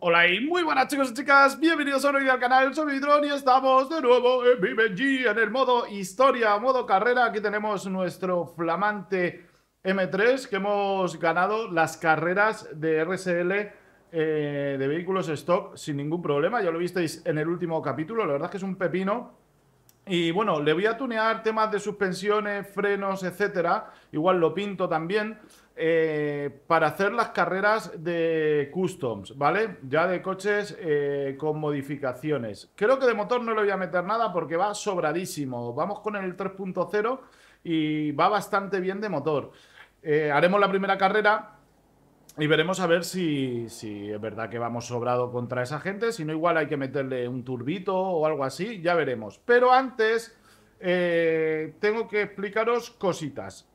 Hola y muy buenas chicos y chicas, bienvenidos a un vídeo al canal, soy Vidron y estamos de nuevo en BBG en el modo historia, modo carrera, aquí tenemos nuestro flamante M3 que hemos ganado las carreras de RSL eh, de vehículos stock sin ningún problema, ya lo visteis en el último capítulo, la verdad es que es un pepino y bueno, le voy a tunear temas de suspensiones, frenos, etcétera. Igual lo pinto también. Eh, para hacer las carreras de customs, ¿vale? Ya de coches eh, con modificaciones. Creo que de motor no le voy a meter nada porque va sobradísimo. Vamos con el 3.0 y va bastante bien de motor. Eh, haremos la primera carrera y veremos a ver si, es verdad que vamos sobrado contra esa gente. Si no, igual hay que meterle un turbito o algo así. Ya veremos. Pero antes, eh, tengo que explicaros cositas.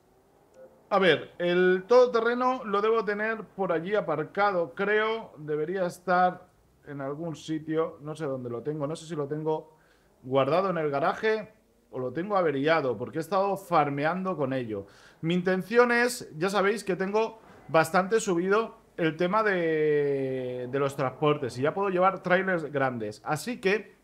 A ver, el todoterreno lo debo tener por allí aparcado, creo. Debería estar en algún sitio. No sé dónde lo tengo. No sé si lo tengo guardado en el garaje o lo tengo averiado, porque he estado farmeando con ello. Mi intención es, ya sabéis que tengo bastante subido el tema de, los transportes y ya puedo llevar trailers grandes. Así que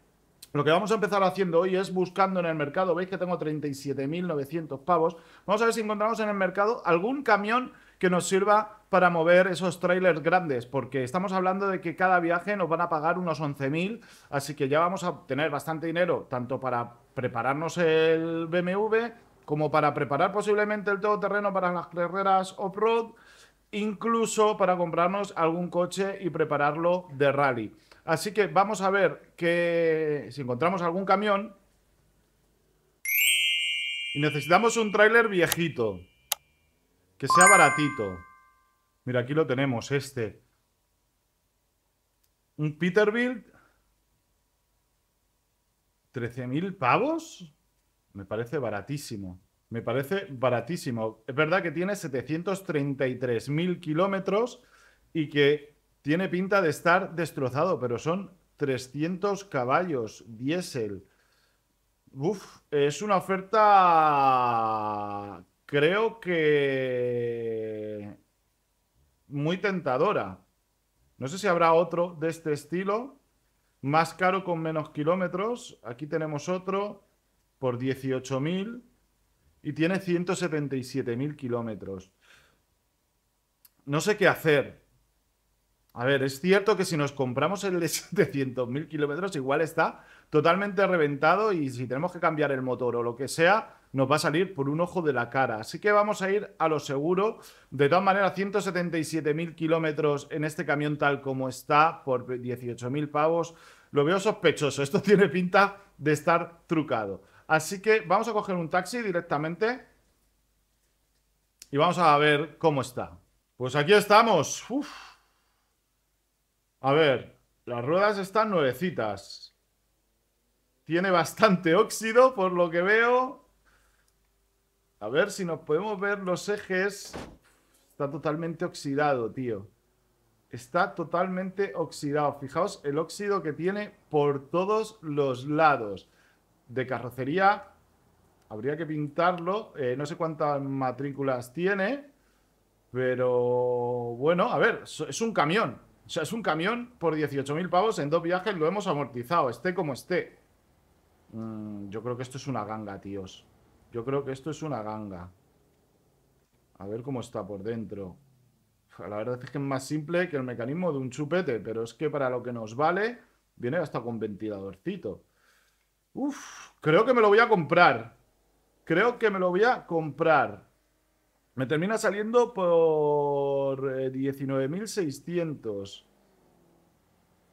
lo que vamos a empezar haciendo hoy es buscando en el mercado, veis que tengo 37.900 pavos, vamos a ver si encontramos en el mercado algún camión que nos sirva para mover esos trailers grandes, porque estamos hablando de que cada viaje nos van a pagar unos 11.000, así que ya vamos a tener bastante dinero, tanto para prepararnos el BMW, como para preparar posiblemente el todoterreno para las carreras off-road, incluso para comprarnos algún coche y prepararlo de rally. Así que vamos a ver que si encontramos algún camión y necesitamos un tráiler viejito, que sea baratito. Mira, aquí lo tenemos, este. Un Peterbilt. 13.000 pavos. Me parece baratísimo. Me parece baratísimo. Es verdad que tiene 733.000 kilómetros y que tiene pinta de estar destrozado, pero son 300 caballos diésel. Uf, es una oferta, creo que muy tentadora. No sé si habrá otro de este estilo, más caro con menos kilómetros. Aquí tenemos otro por 18.000 y tiene 177.000 kilómetros. No sé qué hacer. A ver, es cierto que si nos compramos el de 700.000 kilómetros, igual está totalmente reventado y si tenemos que cambiar el motor o lo que sea, nos va a salir por un ojo de la cara. Así que vamos a ir a lo seguro. De todas maneras, 177.000 kilómetros en este camión tal como está, por 18.000 pavos, lo veo sospechoso. Esto tiene pinta de estar trucado. Así que vamos a coger un taxi directamente y vamos a ver cómo está. Pues aquí estamos. A ver, las ruedas están nuevecitas. Tiene bastante óxido por lo que veo. A ver si nos podemos ver los ejes. Está totalmente oxidado, tío. Está totalmente oxidado. Fijaos el óxido que tiene por todos los lados de carrocería habría que pintarlo. Eh, no sé cuántas matrículas tiene, pero bueno, a ver, es un camión. O sea, es un camión por 18.000 pavos en dos viajes, lo hemos amortizado, esté como esté. Mm, yo creo que esto es una ganga, tíos. Yo creo que esto es una ganga. A ver cómo está por dentro. La verdad es que es más simple que el mecanismo de un chupete, pero es que para lo que nos vale, viene hasta con ventiladorcito. Uf, creo que me lo voy a comprar. Creo que me lo voy a comprar. Me termina saliendo por 19.600. Eh,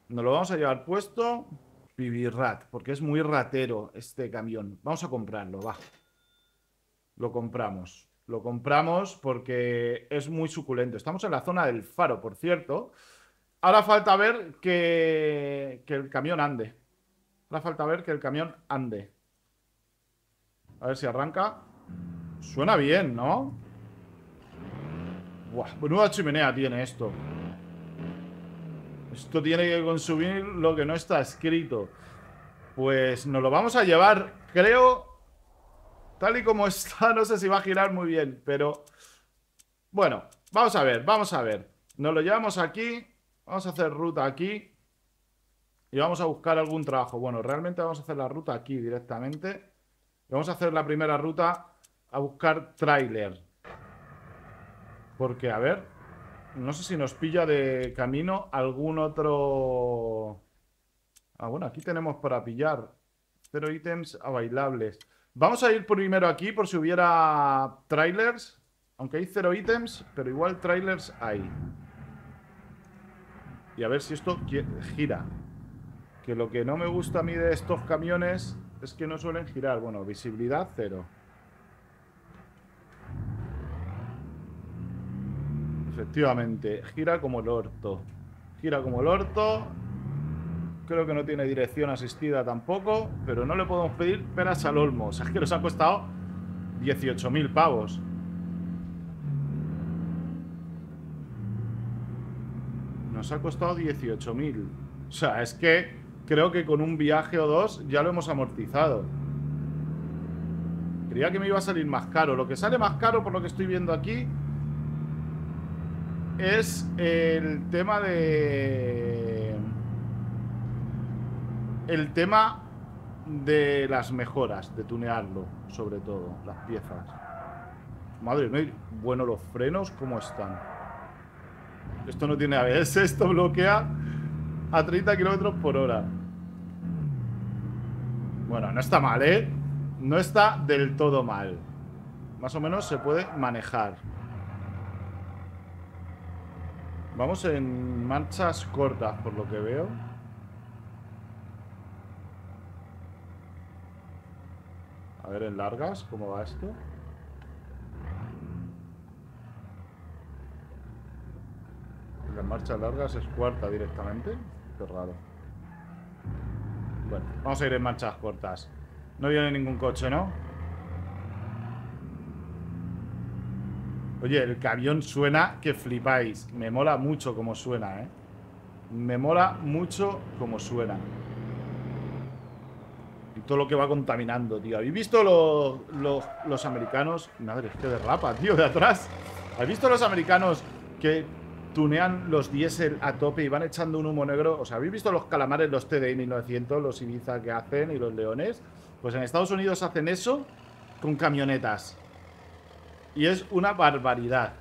Nos lo vamos a llevar puesto. Pibirrat, porque es muy ratero este camión. Vamos a comprarlo, va. Lo compramos. Lo compramos porque es muy suculento. Estamos en la zona del faro, por cierto. Ahora falta ver que el camión ande. Ahora falta ver que el camión ande. A ver si arranca. Suena bien, ¿no? Buah, nueva chimenea tiene esto. Esto tiene que consumir lo que no está escrito. Pues nos lo vamos a llevar, creo... Tal y como está, no sé si va a girar muy bien, pero... Bueno, vamos a ver, vamos a ver. Nos lo llevamos aquí. Vamos a hacer ruta aquí. Y vamos a buscar algún trabajo. Bueno, realmente vamos a hacer la ruta aquí directamente. Vamos a hacer la primera ruta a buscar tráiler. Porque, a ver, no sé si nos pilla de camino algún otro... Ah, bueno, aquí tenemos para pillar. Cero ítems a bailables. Vamos a ir primero aquí por si hubiera trailers. Aunque hay cero ítems, pero igual trailers hay. Y a ver si esto gira. Que lo que no me gusta a mí de estos camiones es que no suelen girar. Bueno, visibilidad cero. Efectivamente, gira como el orto. Gira como el orto. Creo que no tiene dirección asistida tampoco. Pero no le podemos pedir peras al olmo. O sea, es que nos ha costado 18.000 pavos. Nos ha costado 18.000. O sea, es que creo que con un viaje o dos ya lo hemos amortizado. Creía que me iba a salir más caro. Lo que sale más caro, por lo que estoy viendo aquí, es el tema de... El tema de las mejoras, de tunearlo, sobre todo, las piezas. Madre mía, bueno, los frenos, ¿cómo están? Esto no tiene ABS, esto bloquea a 30 kilómetros por hora. Bueno, no está mal, ¿eh? No está del todo mal. Más o menos se puede manejar. Vamos en marchas cortas, por lo que veo. A ver, en largas, ¿cómo va esto? En marchas largas es cuarta directamente. Qué raro. Bueno, vamos a ir en marchas cortas. No viene ningún coche, ¿no? Oye, el camión suena que flipáis. Me mola mucho como suena, ¿eh? Me mola mucho como suena. Y todo lo que va contaminando, tío. ¿Habéis visto los, los americanos? Madre, es que derrapa, tío, de atrás. ¿Habéis visto los americanos que tunean los diésel a tope y van echando un humo negro. O sea, ¿habéis visto los calamares, los TDI 1900, los Ibiza que hacen y los leones? Pues en Estados Unidos hacen eso con camionetas. Y es una barbaridad.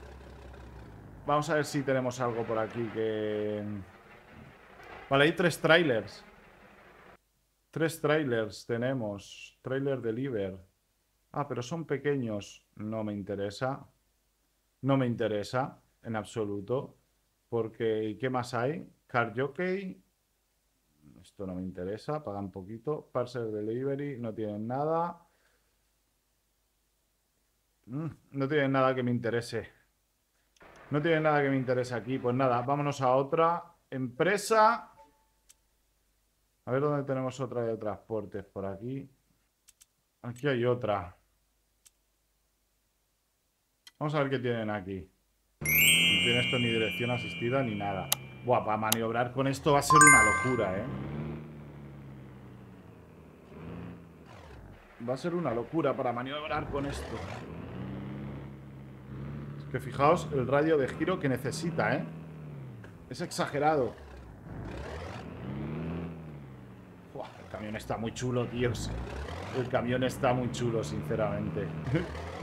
Vamos a ver si tenemos algo por aquí que... Vale, hay tres trailers. Tres trailers tenemos. Trailer deliver. Ah, pero son pequeños. No me interesa. No me interesa en absoluto. Porque, ¿qué más hay? Car Jockey. Esto no me interesa, pagan poquito. Parcel Delivery, no tienen nada. Mm, no tienen nada que me interese. No tienen nada que me interese aquí. Pues nada, vámonos a otra empresa. A ver dónde tenemos otra de transportes por aquí. Aquí hay otra. Vamos a ver qué tienen aquí tiene esto ni dirección asistida ni nada. Buah, para maniobrar con esto va a ser una locura, ¿eh? Va a ser una locura para maniobrar con esto. Es que fijaos el radio de giro que necesita, ¿eh? Es exagerado. Buah, el camión está muy chulo, tíos. El camión está muy chulo, sinceramente.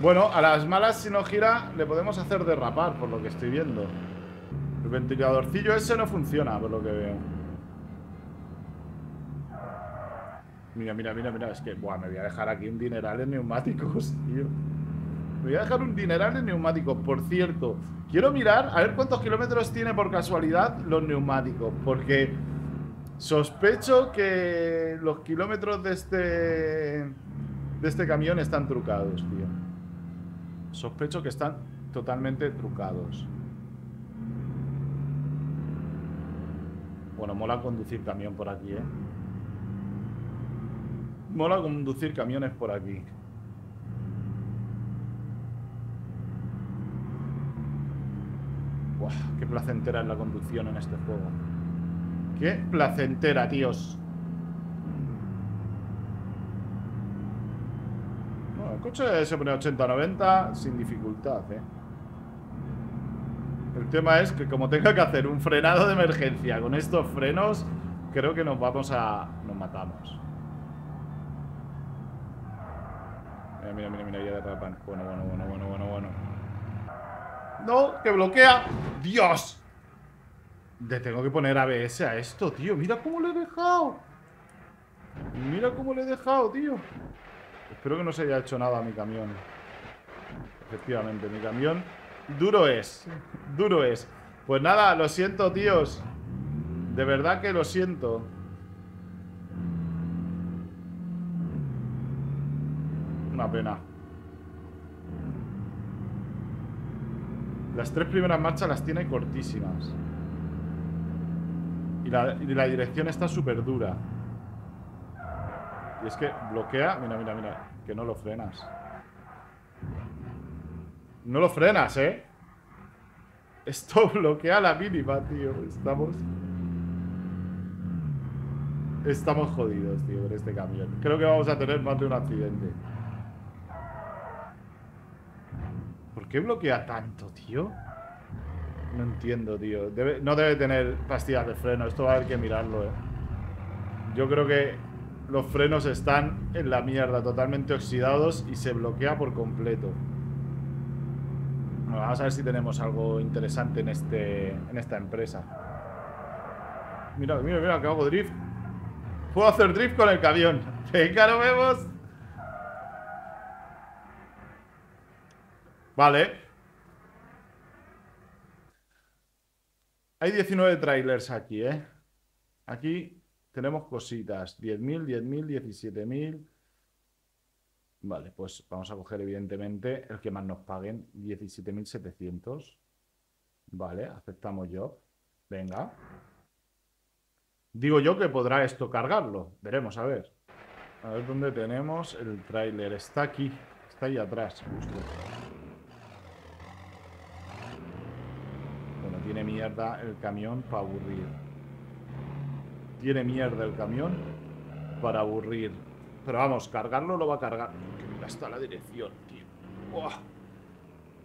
bueno, a las malas, si no gira, le podemos hacer derrapar, por lo que estoy viendo. El ventiladorcillo ese no funciona, por lo que veo. Mira, mira, mira, mira. Es que, buah, me voy a dejar aquí un dineral en neumáticos, tío. Me voy a dejar un dineral en neumáticos. Por cierto, quiero mirar a ver cuántos kilómetros tiene por casualidad los neumáticos. Porque Sospecho que los kilómetros de este de este camión están trucados, tío. Sospecho que están totalmente trucados. Bueno, mola conducir camión por aquí, ¿eh? Mola conducir camiones por aquí. Buah, qué placentera es la conducción en este juego. Qué placentera, tíos. Bueno, el coche se pone 80-90 sin dificultad, ¿eh? El tema es que como tenga que hacer un frenado de emergencia con estos frenos, creo que nos vamos a... nos matamos. Mira, mira, mira, mira, ya derrapan. Bueno, bueno, bueno, bueno, bueno, bueno. No, que bloquea. ¡Dios! Le tengo que poner ABS a esto, tío. Mira cómo lo he dejado. Mira cómo le he dejado, tío. Espero que no se haya hecho nada a mi camión. Efectivamente, mi camión duro es. Duro es. Pues nada, lo siento, tíos. De verdad que lo siento. Una pena. Las tres primeras marchas las tiene cortísimas. Y la, dirección está súper dura. Y es que bloquea... Mira, mira, mira. Que no lo frenas. No lo frenas, ¿eh? Esto bloquea la mínima, tío. Estamos... Estamos jodidos, tío, con este camión. Creo que vamos a tener más de un accidente. ¿Por qué bloquea tanto, tío? No entiendo, tío. no debe tener pastillas de freno. Esto va a haber que mirarlo, eh. Yo creo que los frenos están en la mierda, totalmente oxidados y se bloquea por completo. vamos a ver si tenemos algo interesante en, este, en esta empresa. Mira, mira, mira, que hago drift. Puedo hacer drift con el camión. Venga, lo vemos. Vale. Hay 19 trailers aquí, ¿eh? Aquí tenemos cositas. 10.000, 10.000, 17.000. Vale, pues vamos a coger evidentemente el que más nos paguen. 17.700. Vale, aceptamos yo. Venga. Digo yo que podrá esto cargarlo. Veremos, a ver. A ver dónde tenemos el trailer. Está aquí. Está ahí atrás, justo. Bueno, tiene mierda el camión para aburrir. Tiene mierda el camión para aburrir. Pero vamos, cargarlo lo va a cargar. Qué dura está la dirección, tío.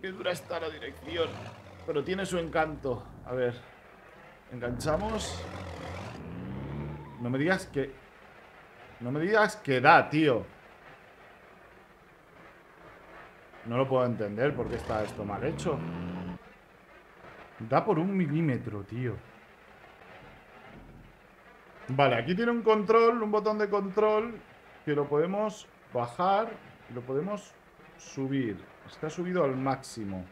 Qué dura está la dirección. Pero tiene su encanto. A ver. Enganchamos. No me digas que... No me digas que da, tío. No lo puedo entender porque está esto mal hecho. Da por un milímetro, tío. Vale, aquí tiene un control, un botón de control que lo podemos bajar y lo podemos subir. Está subido al máximo.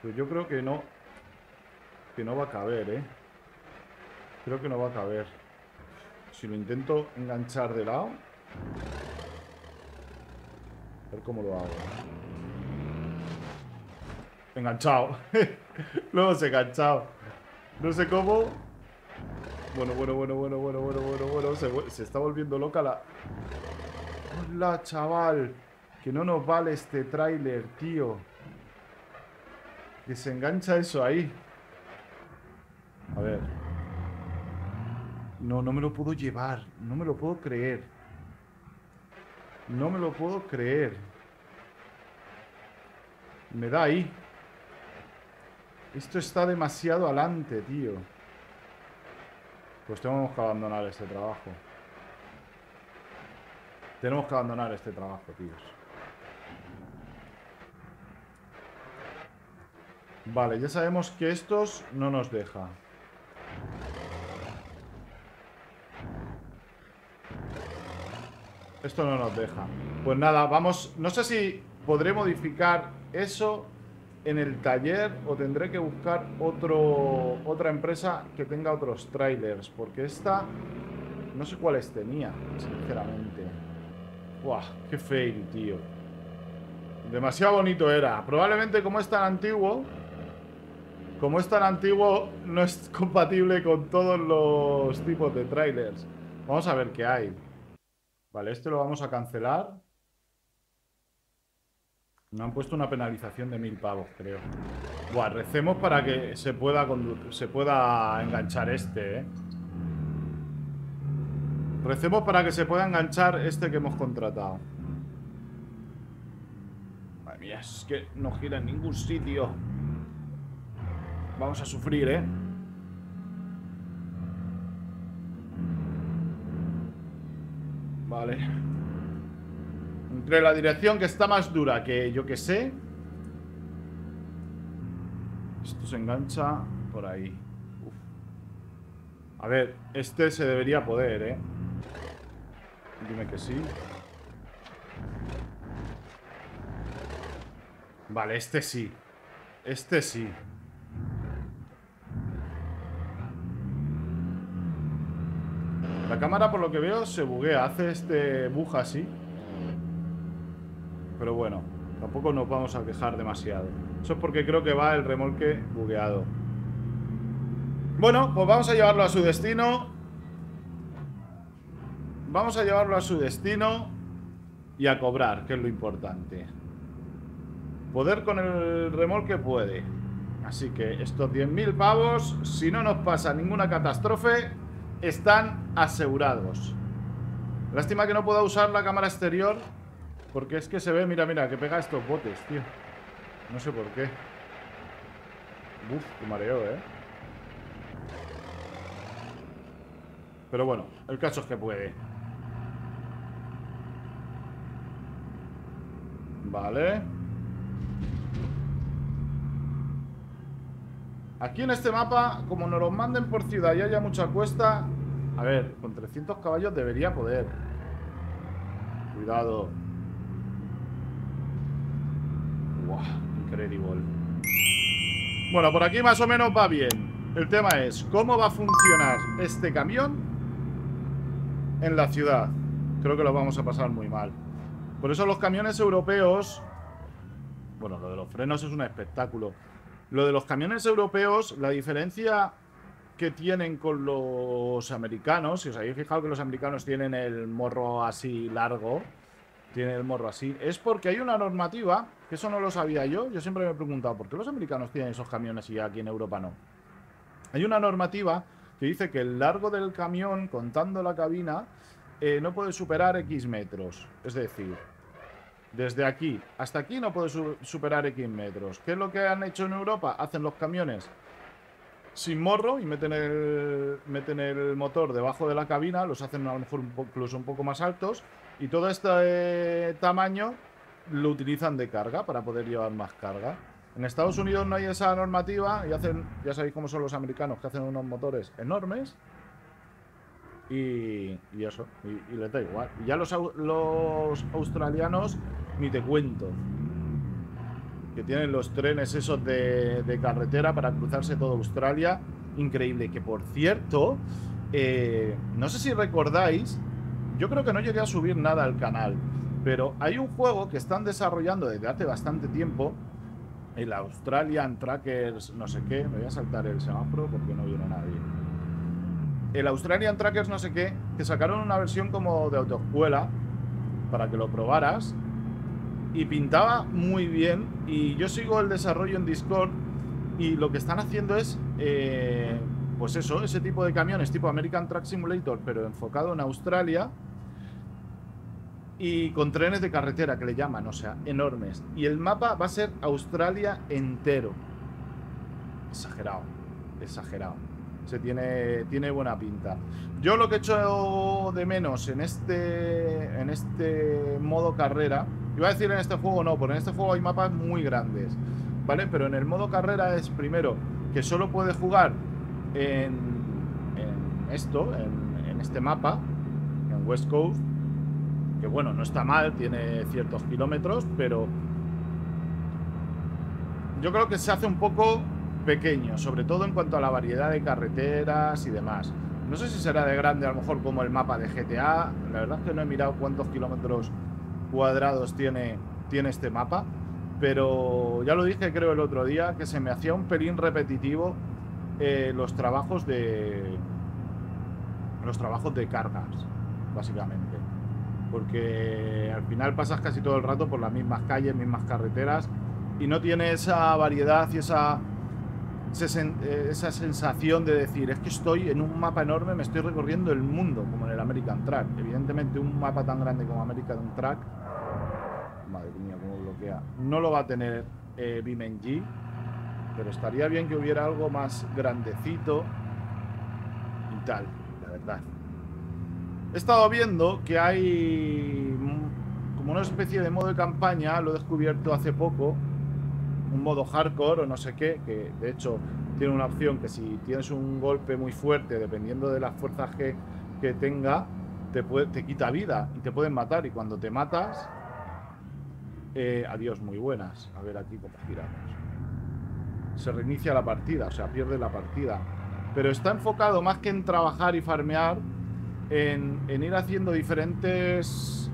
Pero yo creo que no... Que no va a caber, ¿eh? Creo que no va a caber. Si lo intento enganchar de lado... A ver cómo lo hago. Enganchado. Lo hemos enganchado. No sé cómo. Bueno, bueno, bueno, bueno, bueno, bueno, bueno, bueno. Se, está volviendo loca la... Hola, chaval. Que no nos vale este tráiler, tío. Que se engancha eso ahí. A ver. No, no me lo puedo llevar. No me lo puedo creer. No me lo puedo creer. Me da ahí. Esto está demasiado adelante, tío. Pues tenemos que abandonar este trabajo. Tenemos que abandonar este trabajo, tíos. Vale, ya sabemos que estos no nos deja. Esto no nos deja. Pues nada, vamos... No sé si podré modificar eso en el taller o tendré que buscar otro, otra empresa que tenga otros trailers, porque esta no sé cuáles tenía, sinceramente. Buah, qué fail, tío. Demasiado bonito era. Probablemente como es tan antiguo, como es tan antiguo, no es compatible con todos los tipos de trailers. Vamos a ver qué hay. Vale, este lo vamos a cancelar. Me han puesto una penalización de mil pavos, creo. Buah, recemos para que se pueda, se pueda enganchar este, ¿eh? Recemos para que se pueda enganchar este que hemos contratado. Madre mía, es que no gira en ningún sitio. vamos a sufrir, ¿eh? Vale. Entre la dirección que está más dura que yo que sé. Esto se engancha por ahí. A ver, este se debería poder, ¿eh? Dime que sí. Vale, este sí. Este sí. La cámara, por lo que veo, se buguea. Hace este buja así. Pero bueno, tampoco nos vamos a quejar demasiado. Eso es porque creo que va el remolque bugueado. Bueno, pues vamos a llevarlo a su destino. Vamos a llevarlo a su destino y a cobrar, que es lo importante. Poder con el remolque puede. Así que estos 10.000 pavos, si no nos pasa ninguna catástrofe, están asegurados. Lástima que no pueda usar la cámara exterior, porque es que se ve, mira, mira, que pega estos botes, tío. No sé por qué. Uf, qué mareo, ¿eh? Pero bueno, el caso es que puede. Vale. Aquí en este mapa, como nos lo manden por ciudad y haya mucha cuesta... A ver, con 300 caballos debería poder. Cuidado. Wow, increíble. Bueno, por aquí más o menos va bien. El tema es, ¿cómo va a funcionar este camión en la ciudad? Creo que lo vamos a pasar muy mal. Por eso los camiones europeos... Bueno, lo de los frenos es un espectáculo. Lo de los camiones europeos, la diferencia que tienen con los americanos, si os habéis fijado que los americanos tienen el morro así largo, tienen el morro así, es porque hay una normativa, que eso no lo sabía yo, yo siempre me he preguntado, ¿por qué los americanos tienen esos camiones y aquí en Europa no? Hay una normativa que dice que el largo del camión, contando la cabina, eh, no puede superar X metros. Es decir, desde aquí hasta aquí no puede superar X metros. ¿Qué es lo que han hecho en Europa? Hacen los camiones sin morro y meten el, meten el motor debajo de la cabina, los hacen a lo mejor incluso un poco más altos y todo este tamaño lo utilizan de carga para poder llevar más carga. En Estados Unidos no hay esa normativa y hacen, ya sabéis cómo son los americanos, que hacen unos motores enormes y, eso, y, les da igual. Y ya los, australianos ni te cuento. Que tienen los trenes esos de, carretera para cruzarse toda Australia. Increíble. Que por cierto, eh, no sé si recordáis, yo creo que no llegué a subir nada al canal. Pero hay un juego que están desarrollando desde hace bastante tiempo. El Australian Trackers, no sé qué. Me voy a saltar el semáforo porque no viene nadie. El Australian Trackers, no sé qué. Que sacaron una versión como de autoescuela. Para que lo probaras y pintaba muy bien. Y yo sigo el desarrollo en Discord y lo que están haciendo es, eh, pues eso, ese tipo de camiones tipo American Truck Simulator, pero enfocado en Australia y con trenes de carretera que le llaman, o sea, enormes. Y el mapa va a ser Australia entero. Exagerado, exagerado. Se tiene, tiene buena pinta. Yo lo que he hecho de menos en este, en este modo carrera Iba a decir en este juego no, porque en este juego hay mapas muy grandes, ¿vale? Pero en el modo carrera es primero que solo puede jugar en, esto, en, este mapa, en West Coast, que bueno, no está mal, tiene ciertos kilómetros, pero yo creo que se hace un poco pequeño, sobre todo en cuanto a la variedad de carreteras y demás. No sé si será de grande a lo mejor como el mapa de GTA, la verdad es que no he mirado cuántos kilómetros cuadrados tiene, tiene este mapa. Pero ya lo dije creo el otro día, que se me hacía un pelín repetitivo eh, los trabajos de... Los trabajos de cargas, básicamente. Porque al final pasas casi todo el rato por las mismas calles, mismas carreteras y no tiene esa variedad y esa eh, esa sensación de decir, es que estoy en un mapa enorme, me estoy recorriendo el mundo, como en el American Track. Evidentemente un mapa tan grande como American Track, madre mía, cómo bloquea, no lo va a tener eh, BeamNG. Pero estaría bien que hubiera algo más grandecito y tal, la verdad. He estado viendo que hay como una especie de modo de campaña, lo he descubierto hace poco, un modo hardcore o no sé qué, que de hecho tiene una opción que si tienes un golpe muy fuerte, dependiendo de las fuerzas que, que tenga, te, te quita vida y te pueden matar. Y cuando te matas, eh, adiós, muy buenas. A ver aquí cómo giramos. Se reinicia la partida, o sea, pierde la partida. Pero está enfocado más que en trabajar y farmear, en, en ir haciendo diferentes,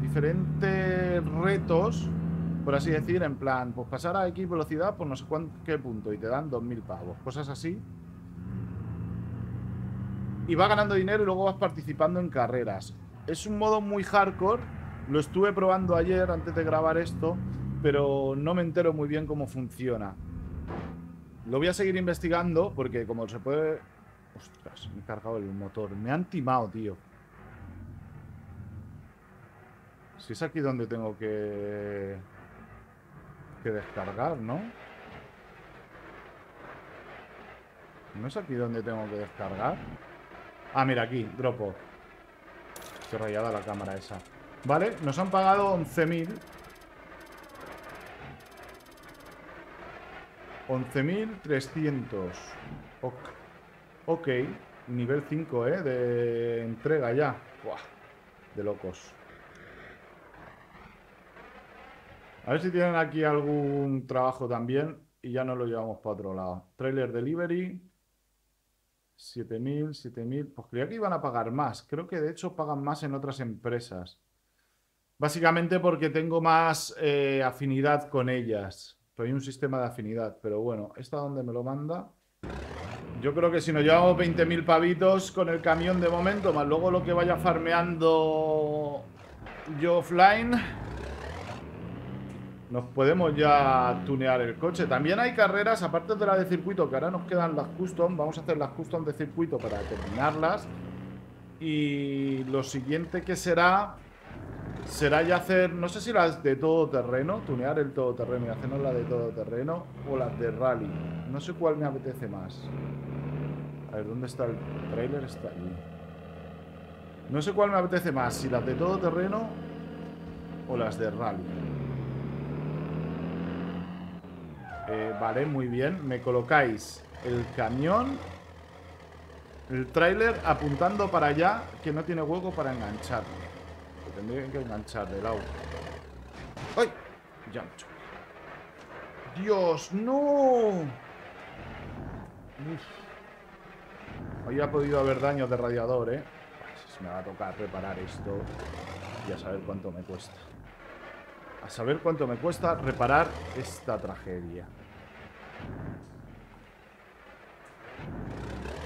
diferentes retos por así decir, en plan, pues pasar a X velocidad por no sé cuánto, qué punto y te dan 2.000 pavos, cosas así. Y va ganando dinero y luego vas participando en carreras. Es un modo muy hardcore, lo estuve probando ayer antes de grabar esto, pero no me entero muy bien cómo funciona. Lo voy a seguir investigando porque como se puede... Ostras, me he cargado el motor. Me han timado, tío. Si es aquí donde tengo que que descargar, ¿no? ¿No es aquí donde tengo que descargar? Ah, mira, aquí, dropo. Qué rayada la cámara esa. Vale, nos han pagado 11.000. 11.300. Ok. Ok. Nivel 5, ¿eh? De entrega ya. Buah. De locos. A ver si tienen aquí algún trabajo también y ya no lo llevamos para otro lado. Trailer Delivery. 7.000, 7.000. Pues creía que iban a pagar más. Creo que de hecho pagan más en otras empresas. Básicamente porque tengo más eh, afinidad con ellas. Hay un sistema de afinidad. Pero bueno, ¿esta dónde me lo manda? Yo creo que si nos llevamos 20.000 pavitos con el camión de momento, más luego lo que vaya farmeando yo offline nos podemos ya tunear el coche. También hay carreras, aparte de la de circuito, que ahora nos quedan las custom. Vamos a hacer las custom de circuito para terminarlas. Y lo siguiente que será, será ya hacer, no sé si las de todo terreno, tunear el todo terreno y hacernos la de todo terreno, o las de rally. No sé cuál me apetece más. A ver, ¿dónde está el trailer? Está allí. No sé cuál me apetece más, si las de todo terreno o las de rally. Eh, vale, muy bien. Me colocáis el camión, el tráiler apuntando para allá, que no tiene hueco para enganchar. Tendría que enganchar del auto. ¡Ay! Ya mucho. ¡Dios, no! Hoy ha podido haber daños de radiador, ¿eh? Pues me va a tocar reparar esto y a saber cuánto me cuesta. A saber cuánto me cuesta reparar esta tragedia.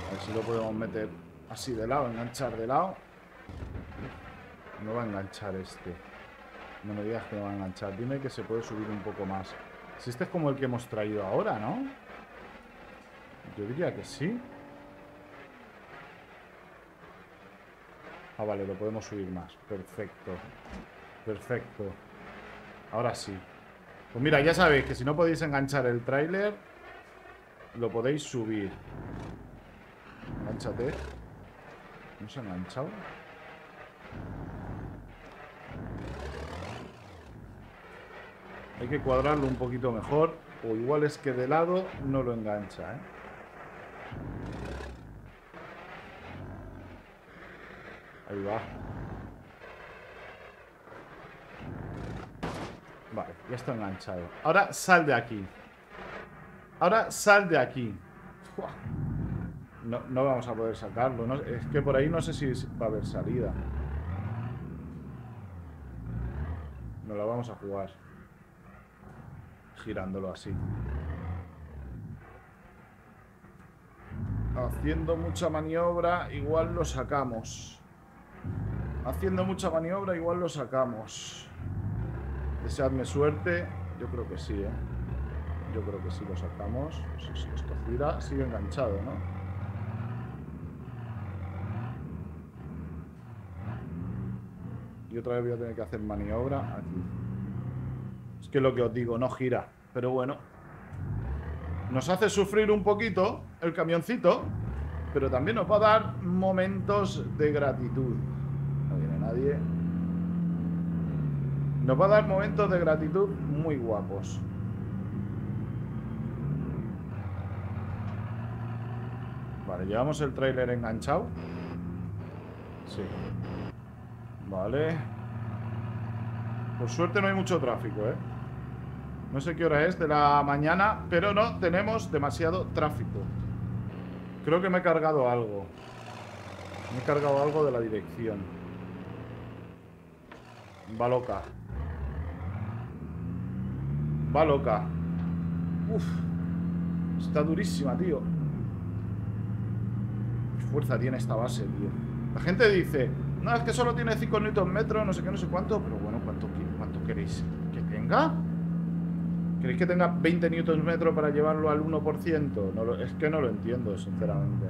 A ver si lo podemos meter así de lado, enganchar de lado. No va a enganchar este. No me digas que no va a enganchar. Dime que se puede subir un poco más. Si este es como el que hemos traído ahora, ¿no? Yo diría que sí. Ah, vale, lo podemos subir más. Perfecto. Perfecto. Ahora sí. Pues mira, ya sabéis que si no podéis enganchar el tráiler, lo podéis subir. Enganchate. ¿No se ha enganchado? Hay que cuadrarlo un poquito mejor. O igual es que de lado no lo engancha, ¿eh? Ahí va. Vale, ya está enganchado. Ahora sal de aquí. Ahora sal de aquí. No, no vamos a poder sacarlo. es que por ahí no sé si va a haber salida. No la vamos a jugar. Girándolo así. Haciendo mucha maniobra, igual lo sacamos. Haciendo mucha maniobra, igual lo sacamos. Deseadme suerte. Yo creo que sí, ¿eh? Yo creo que sí lo sacamos. Si, esto gira, sigue enganchado, ¿no? Y otra vez voy a tener que hacer maniobra aquí. Es que lo que os digo, no gira. Pero bueno. Nos hace sufrir un poquito el camioncito, pero también nos va a dar momentos de gratitud. No viene nadie. Nos va a dar momentos de gratitud muy guapos. Vale, llevamos el trailer enganchado. Sí. Vale. Por suerte no hay mucho tráfico, ¿eh? No sé qué hora es de la mañana, pero no tenemos demasiado tráfico. Creo que me he cargado algo. Me he cargado algo de la dirección. Va loca. Va loca. Uf. Está durísima, tío. Qué fuerza tiene esta base, tío. La gente dice, no, es que solo tiene 5 Nm, no sé qué, no sé cuánto. Pero bueno, ¿cuánto, cuánto queréis que tenga? ¿Queréis que tenga 20 Nm para llevarlo al 1%? No es que no lo entiendo, sinceramente.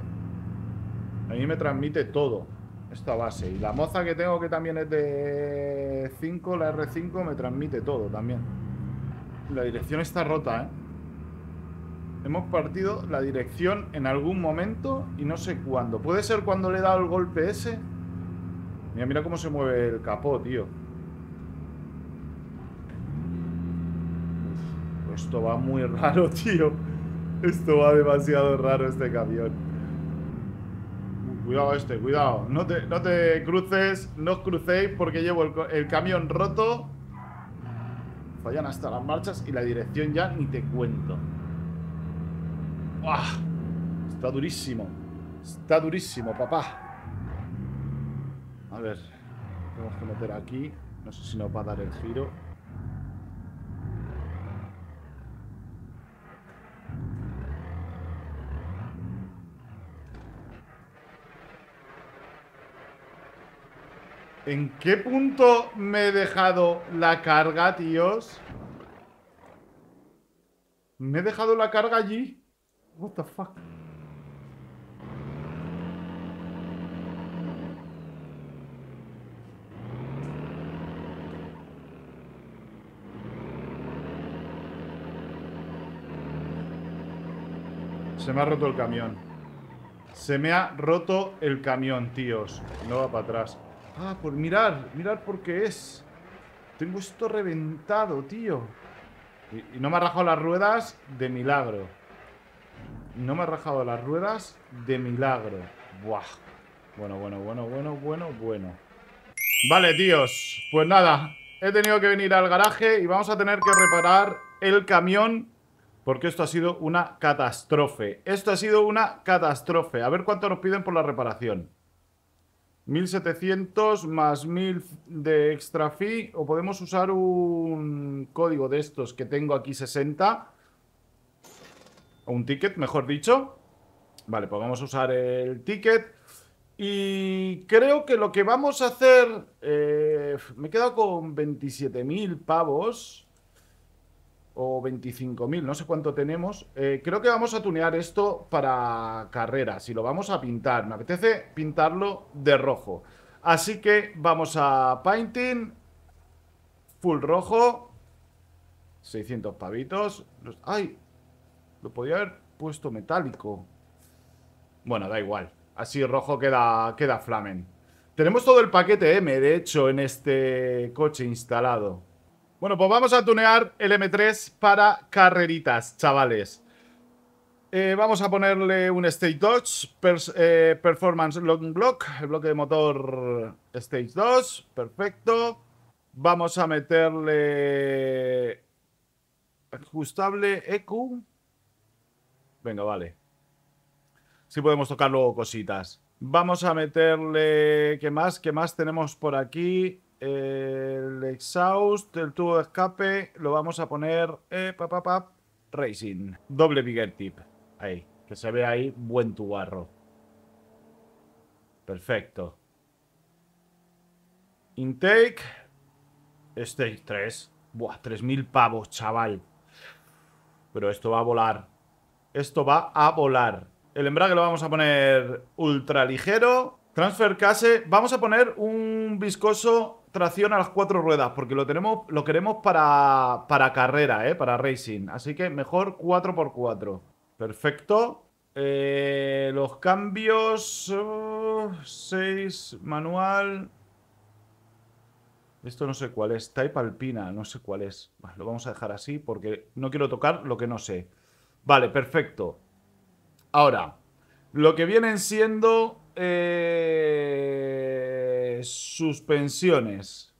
A mí me transmite todo esta base. Y la moza que tengo, que también es de 5, la R5, me transmite todo también. La dirección está rota, ¿eh? Hemos partido la dirección en algún momento y no sé cuándo. ¿Puede ser cuando le he dado el golpe ese? Mira, mira cómo se mueve el capó, tío. Esto va muy raro, tío. Esto va demasiado raro este camión. Cuidado este, cuidado. No te, no te cruces, no os crucéis porque llevo el, camión roto. Fallan hasta las marchas y la dirección ya ni te cuento. Está durísimo. Está durísimo, papá. A ver. Tenemos que meter aquí. No sé si nos va a dar el giro. ¿En qué punto me he dejado la carga, tíos? ¿Me he dejado la carga allí? What the fuck? Se me ha roto el camión. Se me ha roto el camión, tíos. No va para atrás. Ah, por mirar, mirar por qué es. Tengo esto reventado, tío. Y, no me ha rajado las ruedas de milagro. No me ha rajado las ruedas de milagro. Buah. Bueno, bueno, bueno, bueno, bueno, bueno. Vale, tíos. Pues nada. He tenido que venir al garaje y vamos a tener que reparar el camión porque esto ha sido una catástrofe. Esto ha sido una catástrofe. A ver cuánto nos piden por la reparación. 1700 más 1000 de extra fee o podemos usar un código de estos que tengo aquí 60 o un ticket, mejor dicho. Vale, pues vamos a usar el ticket. Y creo que lo que vamos a hacer eh, me he quedado con 27.000 pavos o 25.000, no sé cuánto tenemos. Eh, creo que vamos a tunear esto para carreras y lo vamos a pintar. Me apetece pintarlo de rojo. Así que vamos a painting, full rojo, 600 pavitos. ¡Ay! Lo podía haber puesto metálico. Bueno, da igual. Así rojo queda, queda flamen. Tenemos todo el paquete M, de hecho, en este coche instalado. Bueno, pues vamos a tunear el M3 para carreritas, chavales. Eh, vamos a ponerle un Stage 2, eh, Performance Long Block, el bloque de motor Stage 2, perfecto. Vamos a meterle ajustable EQ. Venga, vale. Sí podemos tocar luego cositas. Vamos a meterle... ¿Qué más? ¿Qué más tenemos por aquí? El exhaust, el tubo de escape, lo vamos a poner eh, Racing. Doble bigger tip. Ahí. Que se ve ahí buen tubarro. Perfecto. Intake. Stage 3. Buah, 3.000 pavos, chaval. Pero esto va a volar. Esto va a volar. El embrague lo vamos a poner ultra ligero. Transfer case. Vamos a poner un viscoso tracción a las cuatro ruedas, porque lo tenemos, lo queremos para, para carrera, ¿eh? Para racing. Así que mejor 4x4. Perfecto. Eh, los cambios... 6 manual... Esto no sé cuál es. Type alpina, no sé cuál es. lo vamos a dejar así porque no quiero tocar lo que no sé. Vale, perfecto. Ahora, lo que vienen siendo eh, suspensiones.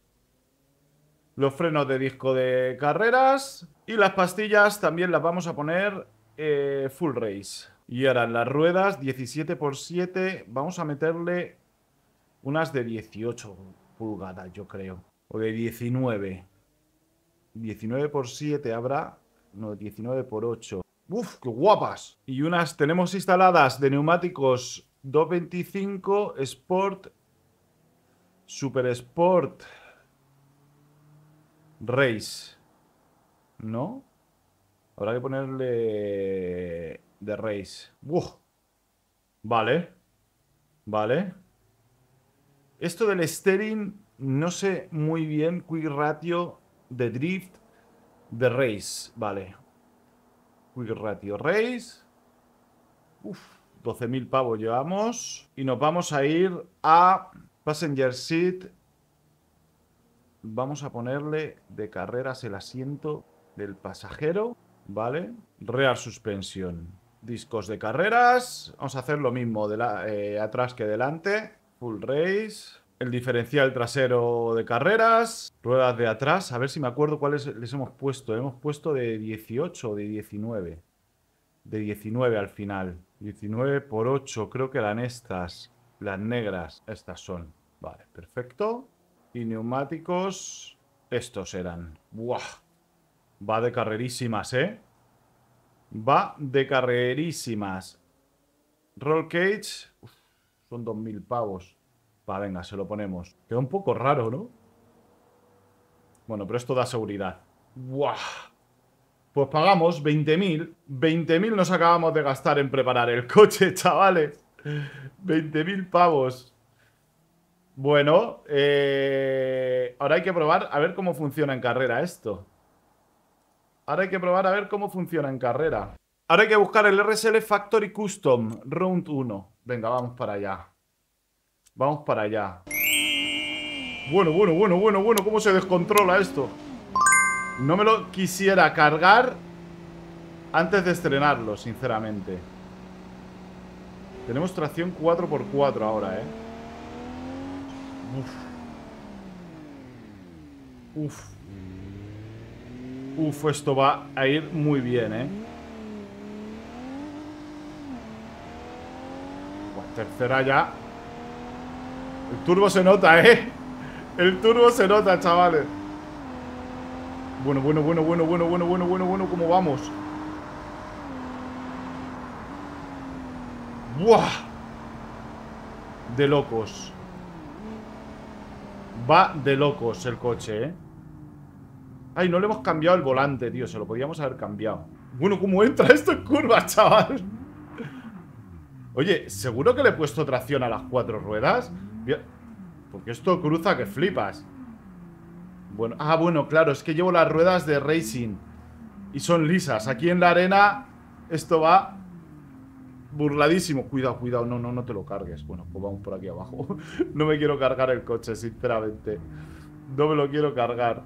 Los frenos de disco de carreras. Y las pastillas también las vamos a poner eh, full race. Y ahora las ruedas 17x7. Vamos a meterle unas de 18 pulgadas, yo creo. O de 19. 19 por 7 habrá. No, 19 por 8. ¡Uf, qué guapas! Y unas tenemos instaladas de neumáticos 225 Sport, Super Sport Race. ¿No? Habrá que ponerle de Race. Vale. Vale. Esto del steering, no sé muy bien. Quick ratio de drift de race. Vale. Quick ratio race. Uf, 12.000 pavos llevamos. Y nos vamos a ir a passenger seat. Vamos a ponerle de carreras el asiento del pasajero. Vale. Real suspensión. Discos de carreras. Vamos a hacer lo mismo de la, eh, atrás que delante. Full race. El diferencial trasero de carreras. Ruedas de atrás. A ver si me acuerdo cuáles les hemos puesto. Hemos puesto de 18 o de 19. De 19 al final. 19 por 8. Creo que eran estas. Las negras. Estas son. Vale, perfecto. Y neumáticos. Estos eran. ¡Buah! Va de carrerísimas, ¿eh? Va de carrerísimas. Roll cage. Son 2.000 pavos. Va, venga, se lo ponemos. Queda un poco raro, ¿no? Bueno, pero esto da seguridad. ¡Buah! Pues pagamos 20.000. 20.000 nos acabamos de gastar en preparar el coche, chavales. 20.000 pavos. Bueno, eh, ahora hay que probar a ver cómo funciona en carrera esto. Ahora hay que probar a ver cómo funciona en carrera. Ahora hay que buscar el RSL Factory Custom Round 1. Venga, vamos para allá. Vamos para allá. Bueno, bueno, bueno, bueno, bueno, ¿cómo se descontrola esto? No me lo quisiera cargar antes de estrenarlo, sinceramente. Tenemos tracción 4x4 ahora, ¿eh? Uf. Uf. Uf, esto va a ir muy bien, ¿eh? tercera ya. El turbo se nota, ¿eh? El turbo se nota, chavales. Bueno, bueno, bueno, bueno, bueno, bueno, bueno, bueno, bueno, ¿cómo vamos? ¡Buah! De locos. Va de locos el coche, ¿eh? Ay, no le hemos cambiado el volante, tío. Se lo podíamos haber cambiado. Bueno, ¿cómo entra esto en curva, chaval? Oye, ¿seguro que le he puesto tracción a las cuatro ruedas? Porque esto cruza que flipas. Bueno, ah, bueno, claro, es que llevo las ruedas de racing. Y son lisas. Aquí en la arena esto va burladísimo. Cuidado, cuidado, no, no, no te lo cargues. Bueno, pues vamos por aquí abajo. no me quiero cargar el coche, sinceramente. No me lo quiero cargar.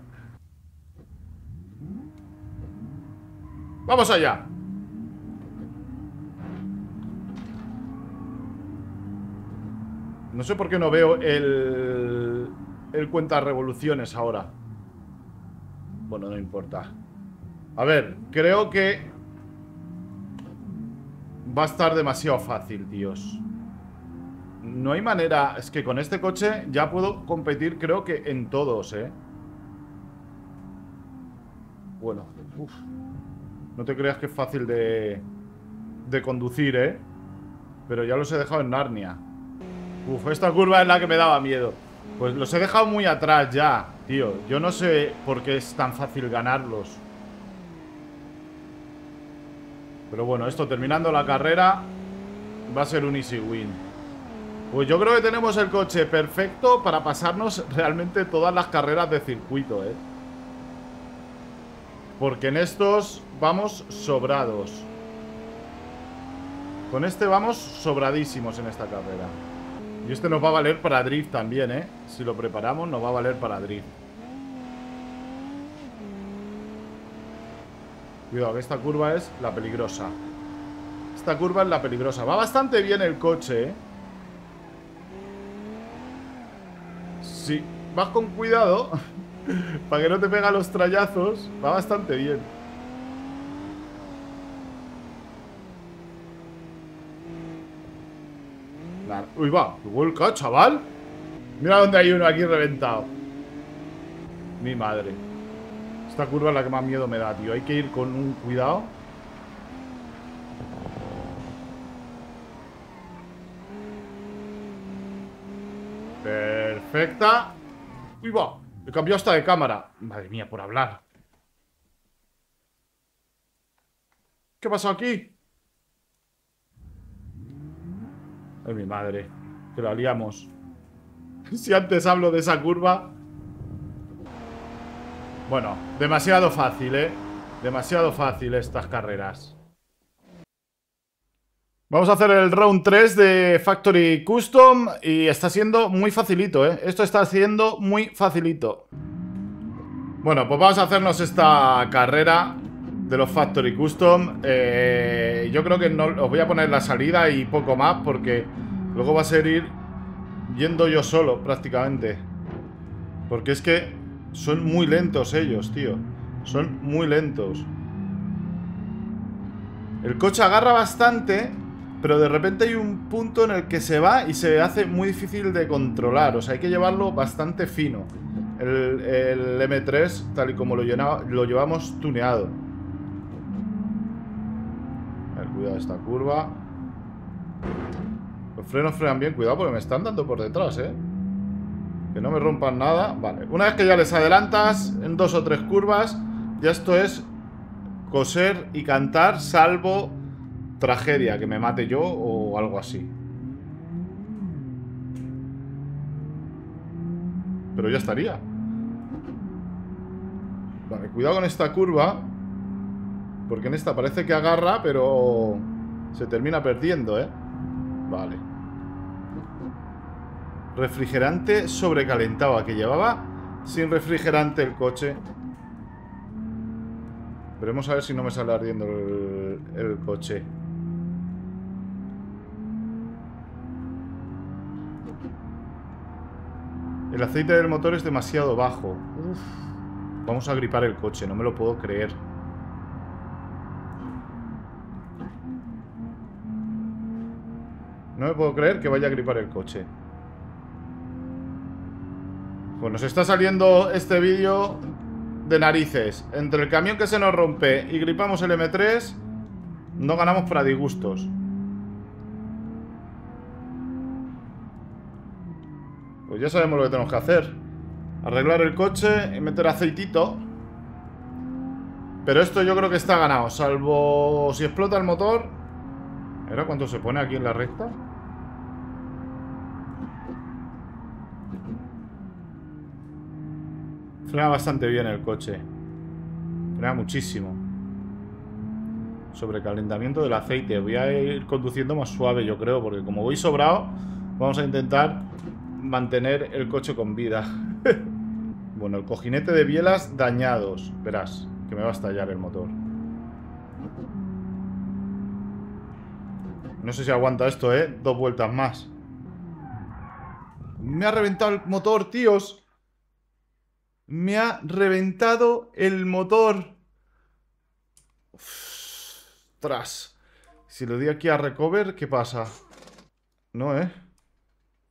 ¡Vamos allá! No sé por qué no veo el, el cuenta revoluciones ahora. Bueno, no importa. A ver, creo que va a estar demasiado fácil, tíos. No hay manera... Es que con este coche ya puedo competir creo que en todos, ¿eh? Bueno, No te creas que es fácil de, de conducir, ¿eh? Pero ya los he dejado en Narnia. Uf, esta curva es la que me daba miedo. Pues los he dejado muy atrás ya, tío. Yo no sé por qué es tan fácil ganarlos. Pero bueno, esto terminando la carrera va a ser un easy win. Pues yo creo que tenemos el coche perfecto para pasarnos realmente todas las carreras de circuito, ¿eh? Porque en estos vamos sobrados. Con este vamos sobradísimos en esta carrera. Y este nos va a valer para drift también, ¿eh? Si lo preparamos, nos va a valer para drift. Cuidado, que esta curva es la peligrosa. Esta curva es la peligrosa. Va bastante bien el coche, ¿eh? Si vas con cuidado, para que no te pega los trayazos, va bastante bien. Uy, va, vuelca, chaval. Mira dónde hay uno aquí reventado. Mi madre. Esta curva es la que más miedo me da, tío. Hay que ir con un cuidado. Perfecta. Uy, va. He cambiado hasta de cámara. Madre mía, por hablar. ¿Qué pasó aquí? Ay, mi madre. Que lo liamos. si antes hablo de esa curva. Bueno, demasiado fácil, ¿eh? Demasiado fácil estas carreras. Vamos a hacer el round 3 de Factory Custom y está siendo muy facilito, ¿eh? Esto está siendo muy facilito. Bueno, pues vamos a hacernos esta carrera de los Factory Custom. Eh, yo creo que no os voy a poner la salida y poco más porque luego va a ser ir yendo yo solo prácticamente. Porque es que son muy lentos ellos, tío. Son muy lentos. El coche agarra bastante, pero de repente hay un punto en el que se va y se hace muy difícil de controlar. O sea, hay que llevarlo bastante fino. El, M3, tal y como lo, lo llevamos tuneado. Cuidado esta curva. Los frenos frenan bien, cuidado porque me están dando por detrás, ¿eh? Que no me rompan nada. Vale, una vez que ya les adelantas en dos o tres curvas, ya esto es coser y cantar, salvo tragedia, que me mate yo o algo así. Pero ya estaría. Vale, cuidado con esta curva. Porque en esta parece que agarra, pero se termina perdiendo, ¿eh? Vale. Refrigerante sobrecalentado. Que llevaba sin refrigerante el coche. Veremos a ver si no me sale ardiendo el coche. El aceite del motor es demasiado bajo. Vamos a gripar el coche, no me lo puedo creer. No me puedo creer que vaya a gripar el coche. Pues nos está saliendo este vídeo de narices. Entre el camión que se nos rompe y gripamos el M3, no ganamos para disgustos. Pues ya sabemos lo que tenemos que hacer. Arreglar el coche y meter aceitito. Pero esto yo creo que está ganado. Salvo si explota el motor. ¿Era cuánto se pone aquí en la recta? Frena bastante bien el coche. Frena muchísimo. Sobrecalentamiento del aceite. Voy a ir conduciendo más suave, yo creo, porque como voy sobrado, vamos a intentar mantener el coche con vida. bueno, el cojinete de bielas dañados. Verás, que me va a estallar el motor. No sé si aguanta esto, ¿eh? Dos vueltas más. Me ha reventado el motor, tíos. Me ha reventado el motor. Tras. Si le doy aquí a recover, ¿qué pasa? No, ¿eh?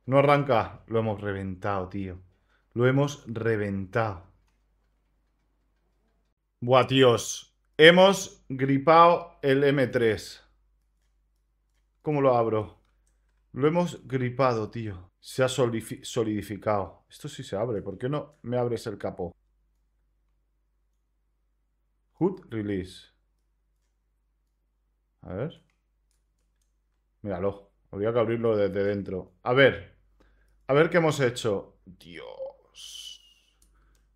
No arranca. Lo hemos reventado, tío. Lo hemos reventado. Buah, tíos. Hemos gripado el M3. ¿Cómo lo abro? Lo hemos gripado, tío. Se ha solidificado. Esto sí se abre. ¿Por qué no me abres el capó? Hood release. A ver. Míralo. Habría que abrirlo desde dentro. A ver. A ver qué hemos hecho. Dios.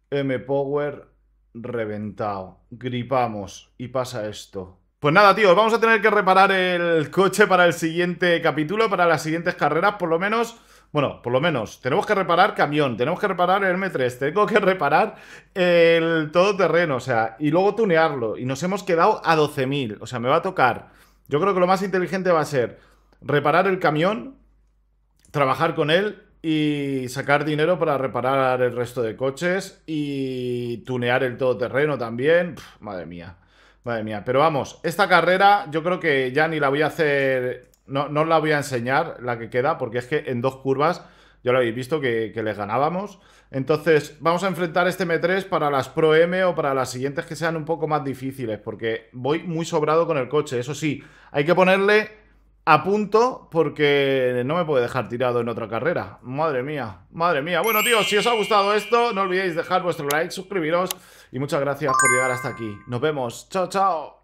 M-Power reventado. Gripamos. Y pasa esto. Pues nada, tío, vamos a tener que reparar el coche para el siguiente capítulo, para las siguientes carreras, por lo menos. Bueno, por lo menos, tenemos que reparar camión, tenemos que reparar el M3, tengo que reparar el todoterreno, o sea, y luego tunearlo. Y nos hemos quedado a 12.000, o sea, me va a tocar. Yo creo que lo más inteligente va a ser reparar el camión, trabajar con él y sacar dinero para reparar el resto de coches y tunear el todoterreno también. madre mía, madre mía. Pero vamos, esta carrera yo creo que ya ni la voy a hacer, no, no la voy a enseñar, la que queda, porque es que en dos curvas ya lo habéis visto que, les ganábamos. Entonces, vamos a enfrentar este M3 para las Pro M o para las siguientes que sean un poco más difíciles, porque voy muy sobrado con el coche. Eso sí, hay que ponerle a punto porque no me puede dejar tirado en otra carrera. Madre mía, madre mía. Bueno, tíos, si os ha gustado esto, no olvidéis dejar vuestro like, suscribiros y muchas gracias por llegar hasta aquí. Nos vemos. Chao, chao.